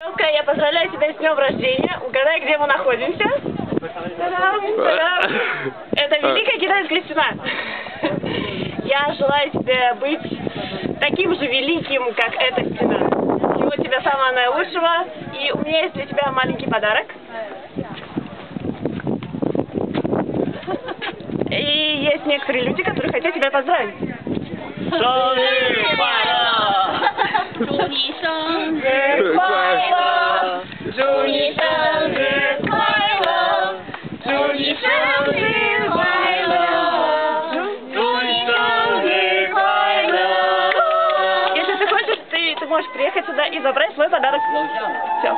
Елка, я поздравляю тебя с днем рождения. Угадай, где мы находимся? Та-дам, та-дам. Это Великая Китайская стена. Я желаю тебе быть таким же великим, как эта стена. Всего тебе самого наилучшего. И у меня есть для тебя маленький подарок. И есть некоторые люди, которые хотят тебя поздравить. 生日快乐！祝你生日日快 Julie Founders, my love. Julie Founders, my love. Julie Founders, my love. Если ты хочешь, ты, ты можешь приехать сюда и забрать свой подарок. Все.